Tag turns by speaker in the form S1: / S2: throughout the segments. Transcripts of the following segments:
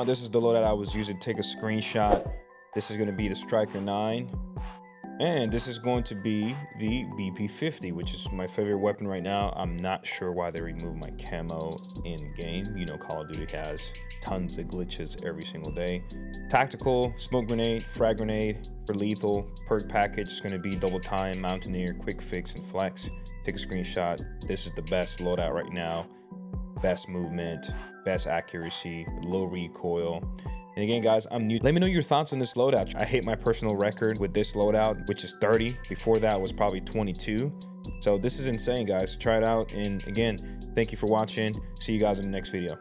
S1: on? This is the loadout I was using to take a screenshot. This is going to be the Striker 9. And this is going to be the BP-50, which is my favorite weapon right now. I'm not sure why they removed my camo in-game. You know Call of Duty has tons of glitches every single day. Tactical, smoke grenade, frag grenade for lethal. Perk package is going to be double time, mountaineer, quick fix, and flex. Take a screenshot. This is the best loadout right now. Best movement, best accuracy, low recoil. And again, guys, I'm new. Let me know your thoughts on this loadout. I hate my personal record with this loadout, which is 30. Before that was probably 22. So this is insane, guys. Try it out. And again, thank you for watching. See you guys in the next video.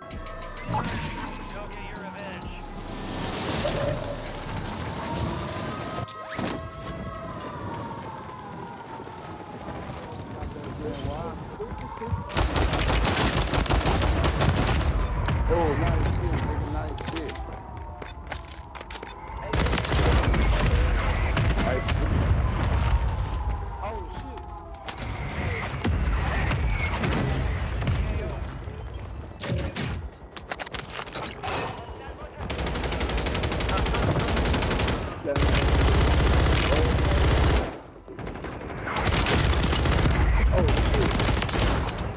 S2: Oh, nice shit, nigga, nice shit. Nice shit. Oh, shit. Let me- Oh, shit.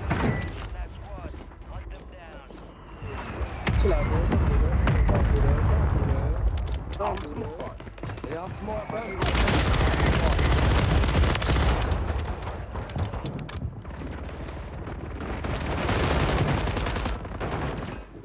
S2: Chill out, bro. Don't do that. Don't do that. Don't do that. Don't do that. Yeah, I'm smart, bro.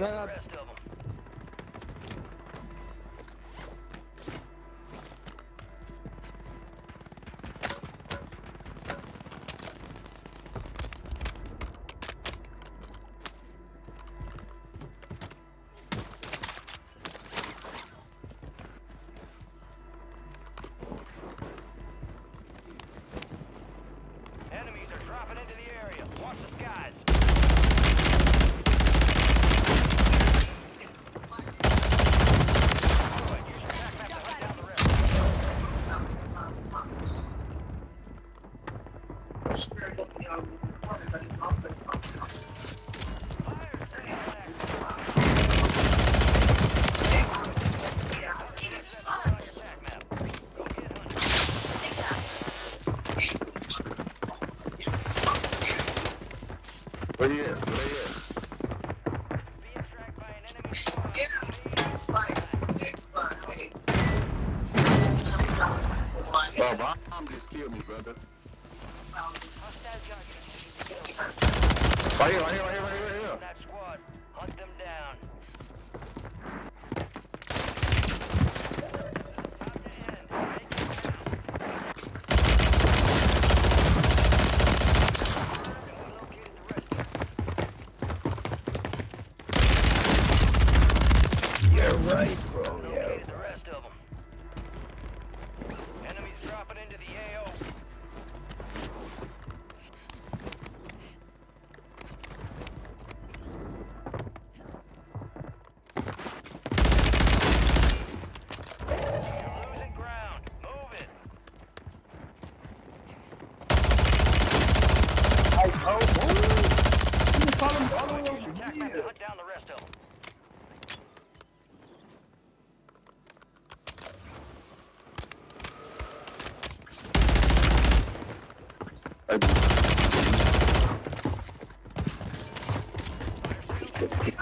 S3: The rest of them. Enemies are dropping into the
S2: area. Watch the skies.
S4: You at?
S2: Being tracked by an enemy squad.
S4: Oh, bomb just killed me, brother. Right here, right here, right here, right here, right here.
S2: That squad. Hunt them down. About to end. Make it count. We located the rest of them. Located the rest of them. Enemies dropping into the AO. You're losing ground. Move it. Use your attack map to hunt down the rest of them. Marking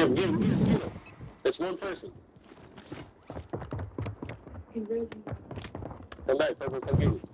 S2: Get
S4: him, get him, get him, get him. That's one person. Come back, Pepper, come get me.